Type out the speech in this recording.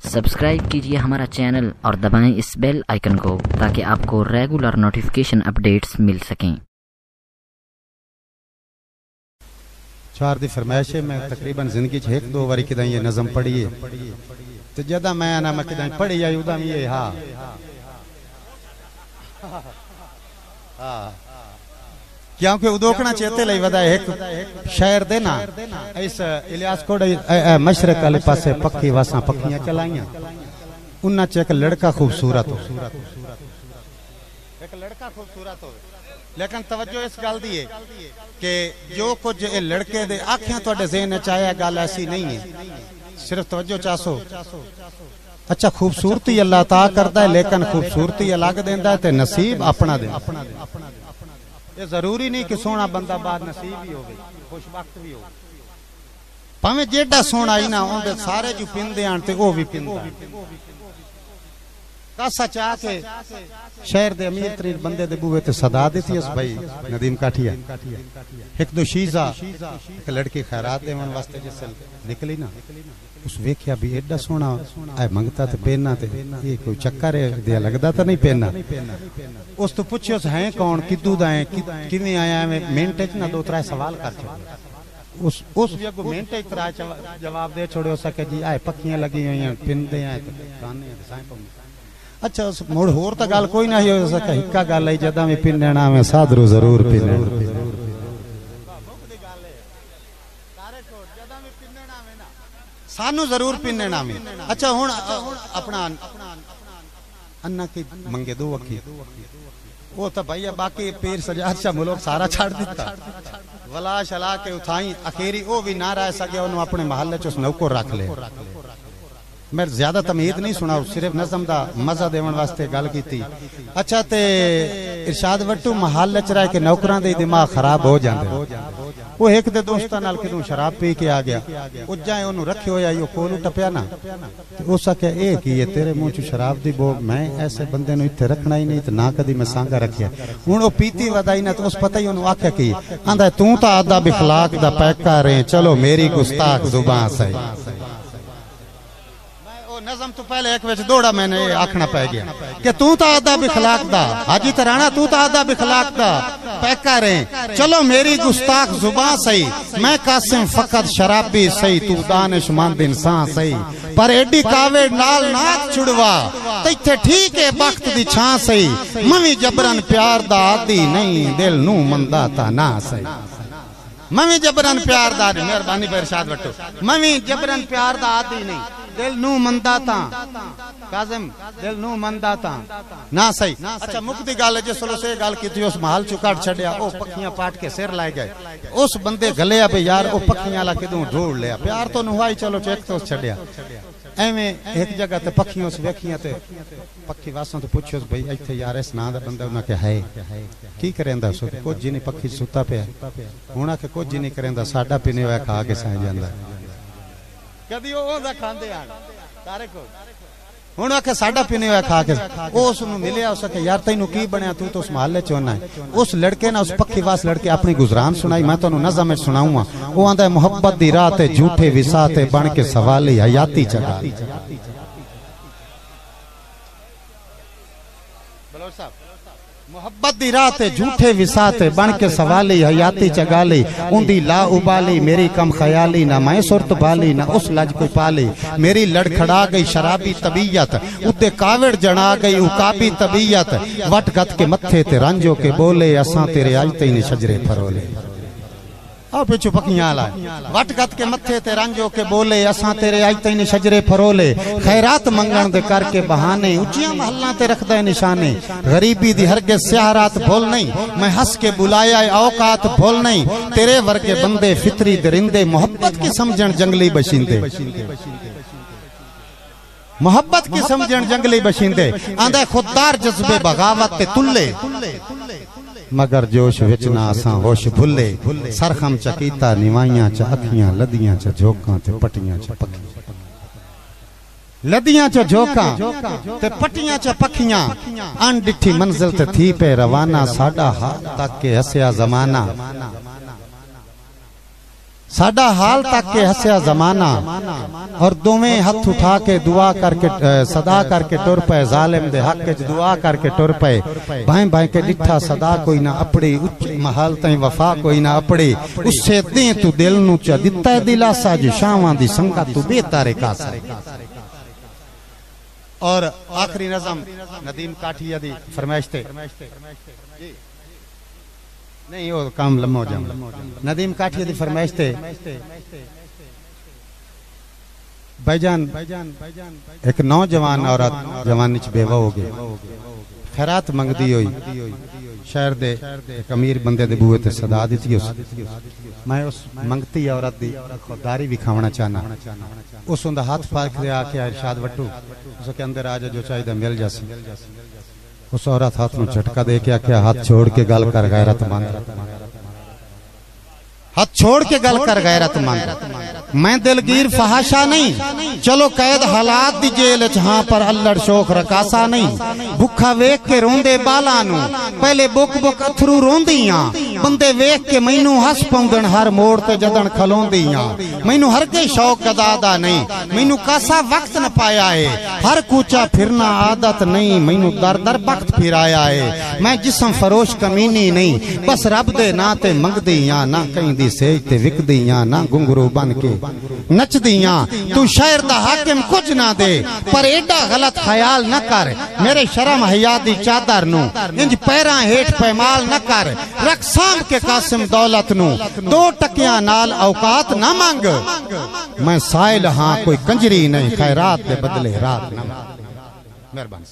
Subscribe कीजिए हमारा channel और दबाएँ इस बेल आइकन को ताकि आपको रेगुलर नोटिफिकेशन अपडेट्स मिल सकें। चार दी फरमाइश है, मैं तकरीबन ज़िंदगी च एक दो बारी किदा ये नज़म पढ़ी है। तो जदा मैं ना मैं किदा पढ़ी आई, उदा ये हाँ। हाँ। क्योंकि उदोकना चेते लई वदा एक शहर देना इस इलियास कोड मशरक वाले पासे पक्की वासा पक्कियाँ चलाइयाँ। उन्ना च लड़का खूबसूरत हो। एक लड़का खूबसूरत हो। लेकिन तवज्जो इस गल दी है कि जो कुछ ए लड़के दे आखियाँ तोडे ज़हन च आया गल ऐसी नहीं है। सिर्फ़ तवज्जो चासो। अच्छा खूबसूरती अल्लाह ता करता है लेकिन खूबसूरती अलग देता है ते नसीब अपना दे। ये ज़रूरी नहीं कि सोना बंदा बाद नसीब ही होवे खुशबख्त भी हो भाਵੇਂ जेड़ा सोना ही ना ओंदे सारे जो पिंदे आन ते ओ भी पिंदा के शहर दे अमीर तरीन बंदे दे बूहे ते सदा देती उस भाई, नदीम काठिया। एक दो शीजा, एक लड़की खैरात देवन वास्ते जिस निकली ना, उस वेख्या भी एडा सोना आए मंगता ते पेना ते, ये कोई चक्कर है दिया लगदा तो नहीं पेना उस तो पूछियो है कौन किदू दा है किवें आया है मिनट च ना दो त्रै सवाल कर उस उस मिनट च त्रै जवाब दे छोड़ो सके जी, आए पक्कियाँ लगी हुई हैं पिंदे हैं काने साए पम अच्छा मुड़ होर तो गल कोई ना हो सके हिक्का गल आई, जदा में पिनना में साधरू ज़रूर पिने सानू ज़रूर पिनना में। अच्छा हुन अपना अन्ना की मंगे दो वकी वो तो भैया बाकी पीर सजाद शाह मुल्क सारा छाड़ दिता वला शला के उठाई, अखेरी, वो भी ना रह सके उन्होंने अपने महल्ले च उस नौकर रख ले। मैं ज़्यादा तमीद नहीं सुना सिर्फ़ नजम का मज़ा देवन वास्ते गल की अच्छा ते इरशाद वट्टू महल च रह के नौकरां दे दिमाग खराब हो जांदे वो एक दे दोस्तां नाल किदों शराब पी के आ गया उज्जा ओनु रखे होया यो कोल टपया ना ते उस आखे ए की है तेरे मुँह च शराब दी बो मैं ऐसे बंदे नु इथे रखना ही नहीं ते ना कदी मैं सांगा रखया हुन ओ पीती वदाई ना तो उस पता ही ओनु आखे की आंदा तू ता आदा बिखलाक दा पैका रे चलो मेरी गुस्ताख ज़ुबान सही नजम तो पहले एक वच दौड़ा मैंने आखना पै गया। कि तू तो आदा बिखलाक हाजी तराना तू तो आदा बिखलाक पैका रे, चलो मेरी गुस्ताख जुबा सही, मैं कासिम फकत शराबी सही, तू दानिशमंद इंसान सही। पर एडी कावे नाल नाक छुड़वा तैथे ठीक है वक्त दी छां सही। मवी जबरन प्यार आदी नहीं, दिल नू मंदा ता ना सही। मवी जबरन प्यार दा मेहरबानी पर इरशाद वटो मवी जबरन प्यार आदी नहीं। दिल नू मंदा ता। काजिम, दिल नू मंदा ता। ना सही। अच्छा मुक्ति गल जिस से गल की उस महल चु कट छड़िया ओ पखियाँ पाट के सिर लाए गए। उस बंदे गले पे यार ओ पखियाँ ला किदू ढूंढ लिया प्यार तो नुहाई, चलो चेक तो छड़िया जगह ते पखियों से वेखियाँ ते पखी वासों तो पूछियो भाई इथे यार, इस नां दा बंदा उना के है? की करेंदा सो कुछ जी नहीं पखी सुता पे हुणा के कुछ जी नहीं करेंदा साडा पीने होया खा के सह ਜਾਂਦਾ ਕਦੀ ਉਹ ਉਹਦਾ ਖਾਂਦੇ ਆਣ ਸਾਰੇ ਕੋ ਹੁਣ ਆਖੇ ਸਾਡਾ ਪੀਨੇ ਹੋਇਆ ਖਾ ਕੇ ਉਹ ਉਸ ਨੂੰ ਮਿਲਿਆ, ਉਸ ਆਖੇ, ਯਾਰ ਤੈਨੂੰ ਕੀ ਬਣਿਆ? ਤੂੰ ਤਾਂ ਉਸ ਮਹੱਲੇ ਚ ਹੋਣਾ ਉਸ ਲੜਕੇ ਨੇ ਉਸ ਪੱਖੀ ਵਾਸ ਲੜਕੇ ਆਪਣੀ ਗੁਜ਼ਰਾਨ ਸੁਣਾਈ। ਮੈਂ ਤੁਹਾਨੂੰ ਨਜ਼ਮ ਵਿੱਚ ਸੁਣਾਉਂਗਾ ਉਹ ਆਂਦਾ ਮੁਹੱਬਤ ਦੀ ਰਾਹ ਤੇ ਝੂਠੇ ਵਿਸਾ ਤੇ ਬਣ ਕੇ ਸਵਾਲੀ ਹਯਾਤੀ ਚਗਾ मोहब्बत रात झूठे विसाते बन के सवाली, हयाती चगाली उंदी ला उबाली, मेरी कम ख्याली, ना मैं सुरत बाली ना उस लज को पाली। मेरी लड़खड़ा गई शराबी तबीयत, उते कावड़ जड़ा गई उकाबी तबीयत। वट गत के मत्थे ते रंजो के बोले, असा तेरे आज तेने शजरे फरोले। आओ पिछू पखियाँ ला वट गत के मथे ते रंजो के बोले, असा तेरे आज तैन शजरे फरोले। खैरात मंगण दे करके बहाने ऊंचियाँ महल्ला ते रखदा निशाने। गरीबी दी हरगे स्याहरात भूल नहीं। मैं हंस के बुलाया औकात भूल नहीं। तेरे वर्गे बंदे फितरी दरिंदे, मोहब्बत की समझण जंगली बशिंदे। मोहब्बत की समझण जंगली बशिंदे। आंदा खुददार जज्बे बगावत ते तुल्ले। मगर जोश विच ना असां होश भुले सरखम च कीता निवाइयाँ च अखियाँ लदियाँ च झोकां ते पटियाँ च पखियाँ लदियाँ च झोकां ते पटियाँ च पखियाँ अनडिठी मंजिल ते थी पे रवाना साडा हाथ तक के हसया जमाना। साडा हाल तक के हसया जमाना और दोवें हथ उठा के दुआ करके सदा करके टुर पे जालिम दे हक दुआ करके टुर पे भाई भाई के डिठा सदा कोई ना अपड़ी उच्च महल तई वफा कोई ना अपड़ी। उससे दे तू दिल नु च दिता है दिलासा जो शावां दी संगा तू बेतारे कासा और आखिरी नज़म नदीम काठिया दी फरमाइश ते। नहीं, वो काम लंबा हो जाऊँगा नदीम काठिया दी फरमाइश ते भाईजान, एक नौजवान औरत जवानी च बेवा हो गई। खैरात मंगदी होई। शहर दे एक अमीर बंदे दे बूहे ते सदा दित्ती उस। मैं उस मंगती औरत दी खुददारी भी खावना चाहना। उस उंदा हाथ फाड़ के आके इरशाद वट्टू उसके अंदर आ जा, जो चाहिए मिल जासी उस औरत हाथ में झटका दे के आख्या हाथ छोड़ के गल कर गैरतमंद हाथ छोड़ के गल कर गैरतमंद मैं दिलगीर फहाशा नहीं। चलो कैद हालात दी जेल च, हाँ, पर अल्लड़ शोख रकासा नहीं। भुखा वेख के रोंदे बाला पहले बुक बुक अथरू रोंदियाँ। बंदे वेख के मैनू हस पौंदन हर मोड़ ते जदन खलोंदियाँ। मैनू हर के शौक गदादा नहीं। मैनू कासा वक्त न पाया है। हर कूचा फिरना आदत नहीं। मैनू दर दर वक्त फिराया है। मैं जिसम फरोश कमीनी नहीं। बस रब दे ना ते मंगदियाँ, ना कहीं दी सेज ते विकदियाँ, ना घुंघरू बन के नचदियाँ। तू शहर दा हाकिम कुछ ना दे, पर एडा गलत ख्याल न कर। मेरे शर्म हया दी चादर नु, इंज पैरा हेठ पैमाल न कर। रख सांभ के कासिम दौलत नु, दो टकिया नाल औकात ना मांग। मैं साइल हाँ, कोई कंजरी नहीं, खैरात दे बदले रात ना। मेहरबानी।